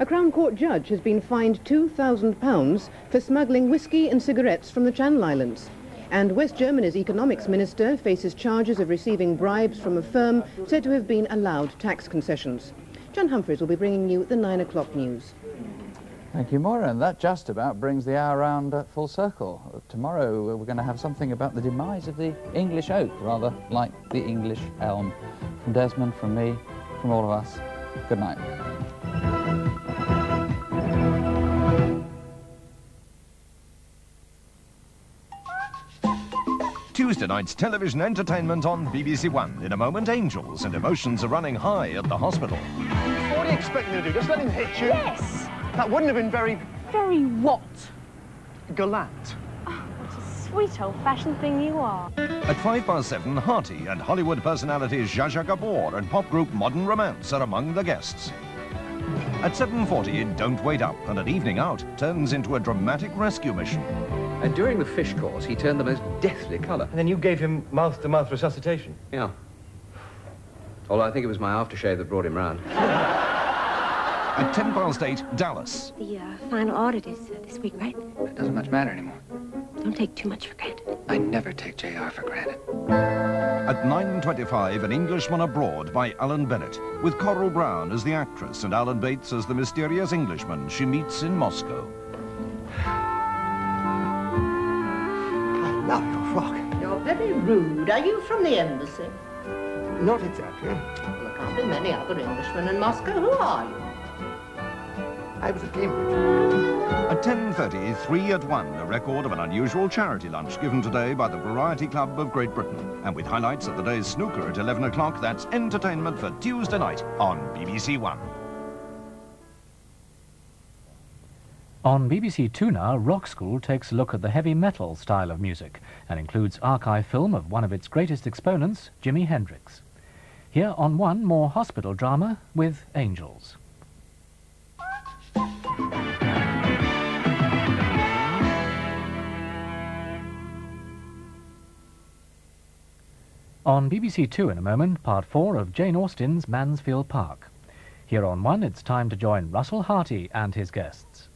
A Crown Court judge has been fined £2,000 for smuggling whiskey and cigarettes from the Channel Islands. And West Germany's economics minister faces charges of receiving bribes from a firm said to have been allowed tax concessions. John Humphrys will be bringing you the 9 o'clock news. Thank you, Maura. And that just about brings the hour round uh, full circle. Tomorrow uh, we're going to have something about the demise of the English oak, rather like the English elm. From Desmond, from me, from all of us, good night. Tuesday night's television entertainment on BBC One. In a moment, angels and emotions are running high at the hospital. What do you expect me to do? Just let him hit you? Yes. That wouldn't have been very Very what? gallant. Oh, what a sweet old-fashioned thing you are. At 5 past 7, Harty and Hollywood personalities Zsa Zsa Gabor and pop group Modern Romance are among the guests. At 7.40, Don't Wait Up, and an evening out turns into a dramatic rescue mission. And during the fish course, he turned the most deathly colour. And then you gave him mouth-to-mouth resuscitation. Yeah. Although I think it was my aftershave that brought him round. At 10 past 8, Dallas. The uh, final audit is uh, this week, right? It doesn't much matter anymore. Don't take too much for granted. I never take JR for granted. At 9.25, An Englishman Abroad by Alan Bennett, with Coral Browne as the actress and Alan Bates as the mysterious Englishman she meets in Moscow. Love your frock. You're very rude. Are you from the embassy? Not exactly. Well, there can't be many other Englishmen in Moscow. Who are you? I was at Cambridge. At 10.30, 3 at 1, a record of an unusual charity lunch given today by the Variety Club of Great Britain. And with highlights of the day's snooker at 11 o'clock, that's entertainment for Tuesday night on BBC One. On BBC Two now, Rock School takes a look at the heavy metal style of music and includes archive film of one of its greatest exponents, Jimi Hendrix. Here on One, more hospital drama with Angels. On BBC Two in a moment, part four of Jane Austen's Mansfield Park. Here on One, it's time to join Russell Harty and his guests.